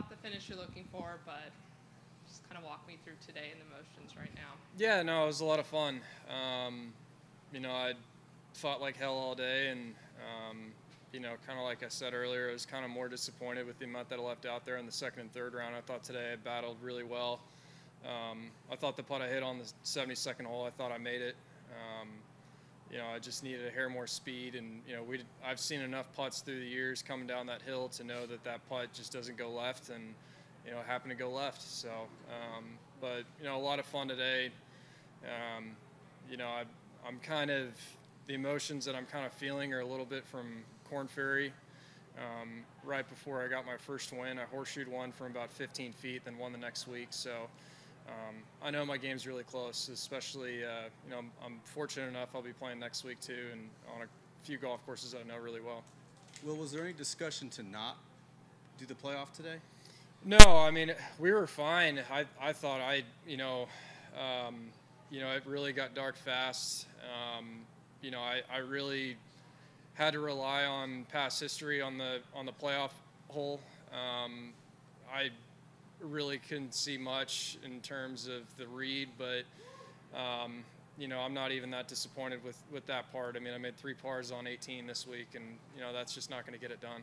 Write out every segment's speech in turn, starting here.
not the finish you're looking for, but just kind of walk me through today and the motions right now. Yeah, no, it was a lot of fun. Um, you know, I fought like hell all day, and um, you know, kind of like I said earlier, I was kind of more disappointed with the amount that I left out there in the second and third round. I thought today I battled really well. Um, I thought the putt I hit on the 72nd hole, I thought I made it. Um, you know, I just needed a hair more speed, and you know, we I've seen enough putts through the years coming down that hill to know that that putt just doesn't go left, and you know, happened to go left. So, um, but you know, a lot of fun today. Um, you know, I, I'm kind of the emotions that I'm kind of feeling are a little bit from Korn Ferry. Um, right before I got my first win, I horseshoed one from about 15 feet, then won the next week. So um, I know my game's really close, especially, uh, you know, I'm, I'm, fortunate enough I'll be playing next week too, and on a few golf courses I know really well. Will, was there any discussion to not do the playoff today? No, I mean, we were fine. I, I thought I, you know, um, you know, it really got dark fast. Um, you know, I, I really had to rely on past history on the on the playoff hole. Um, I really couldn't see much in terms of the read, but um, you know I'm not even that disappointed with with that part. I mean I made three pars on 18 this week, and you know that's just not going to get it done.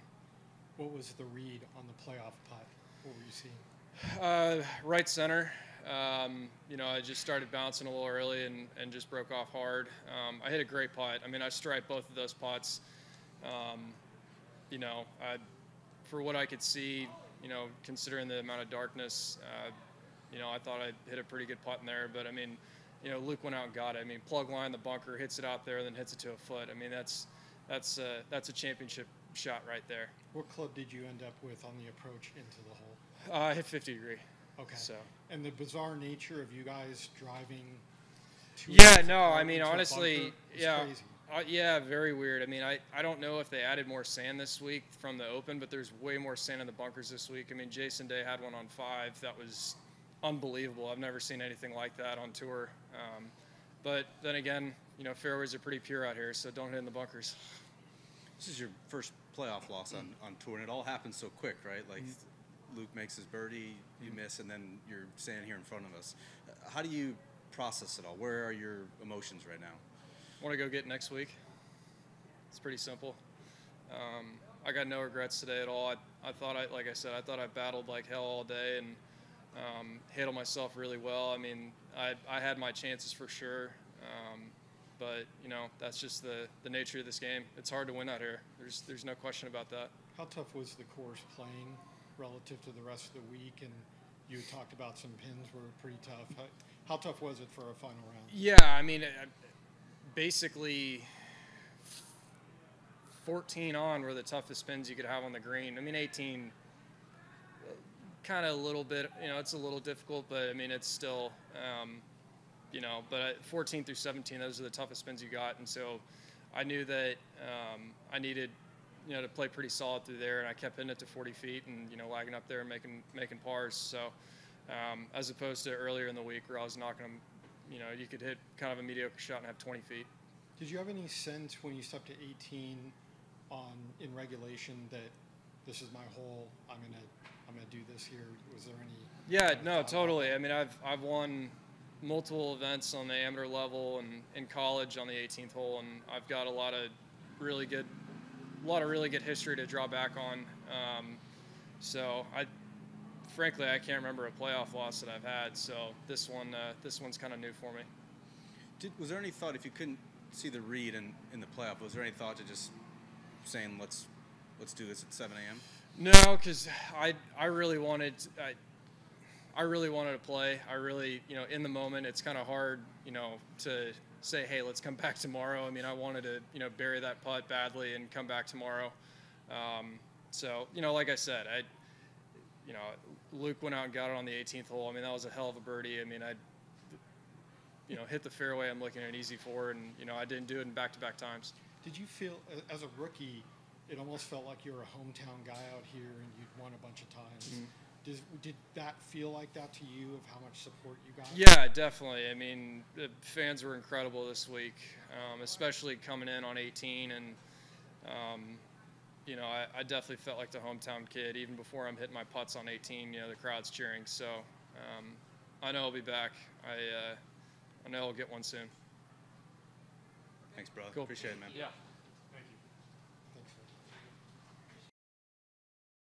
What was the read on the playoff putt? What were you seeing? Uh, right center. Um, you know, I just started bouncing a little early and, and just broke off hard. Um, I hit a great putt. I mean, I striped both of those putts. Um, you know, I, for what I could see, you know, considering the amount of darkness, uh, you know, I thought I hit a pretty good putt in there. But I mean, you know, Luke went out and got it. I mean, plug line the bunker, hits it out there, then hits it to a foot. I mean, that's that's uh, that's a championship shot right there. What club did you end up with on the approach into the hole? Uh, I hit 50 degree. Okay. So. And the bizarre nature of you guys driving. yeah, no, I mean honestly, yeah, uh, yeah, very weird. I mean, I, I don't know if they added more sand this week from the open, but there's way more sand in the bunkers this week. I mean, Jason Day had one on five that was unbelievable. I've never seen anything like that on tour. Um, but then again, you know, fairways are pretty pure out here, so don't hit in the bunkers. This is your first playoff loss on, on tour, and it all happens so quick, right? Like Luke makes his birdie, you mm-hmm. miss, and then you're standing here in front of us. How do you process it all? Where are your emotions right now? Want to go get next week. It's pretty simple. Um, I got no regrets today at all. I, I thought I, like I said, I thought I battled like hell all day and um, handled myself really well. I mean, I, I had my chances for sure. Um, but you know that's just the, the nature of this game. It's hard to win out here. There's there's no question about that. How tough was the course playing relative to the rest of the week? And you talked about some pins were pretty tough. How, how tough was it for a final round? Yeah, I mean, basically 14 on were the toughest spins you could have on the green. I mean, 18 kind of a little bit, you know, it's a little difficult, but I mean, it's still, um, you know, but 14 through 17, those are the toughest spins you got. And so I knew that um, I needed you know, to play pretty solid through there, and I kept hitting it to 40 feet and you know lagging up there and making making pars. So um, as opposed to earlier in the week where I was knocking them, you know, you could hit kind of a mediocre shot and have 20 feet. Did you have any sense when you stepped to 18 on in regulation that this is my hole? I'm gonna I'm gonna do this here. Was there any? Yeah, no, totally. I mean, I've I've won multiple events on the amateur level and in college on the 18th hole, and I've got a lot of really good a lot of really good history to draw back on. Um, so I, frankly, I can't remember a playoff loss that I've had. So this one, uh, this one's kind of new for me. Did, was there any thought if you couldn't see the read in, in the playoff? Was there any thought to just saying let's let's do this at 7 a.m.? No, because I I really wanted I, I really wanted to play. I really you know in the moment it's kind of hard you know to say, hey, let's come back tomorrow. I mean, I wanted to, you know, bury that putt badly and come back tomorrow. Um, so, you know, like I said, I, you know, Luke went out and got it on the 18th hole. I mean, that was a hell of a birdie. I mean, I, you know, hit the fairway. I'm looking at an easy four, and you know, I didn't do it in back-to-back times. Did you feel, as a rookie, it almost felt like you were a hometown guy out here and you'd won a bunch of times? Mm-hmm does, did that feel like that to you of how much support you got? Yeah, definitely. I mean, the fans were incredible this week, um, especially coming in on 18 and, um, you know, I, I definitely felt like the hometown kid even before I'm hitting my putts on 18. You know, the crowd's cheering. So um, I know I'll be back. I uh, I know I'll get one soon. Thanks, bro. Cool. Appreciate it, man. Yeah.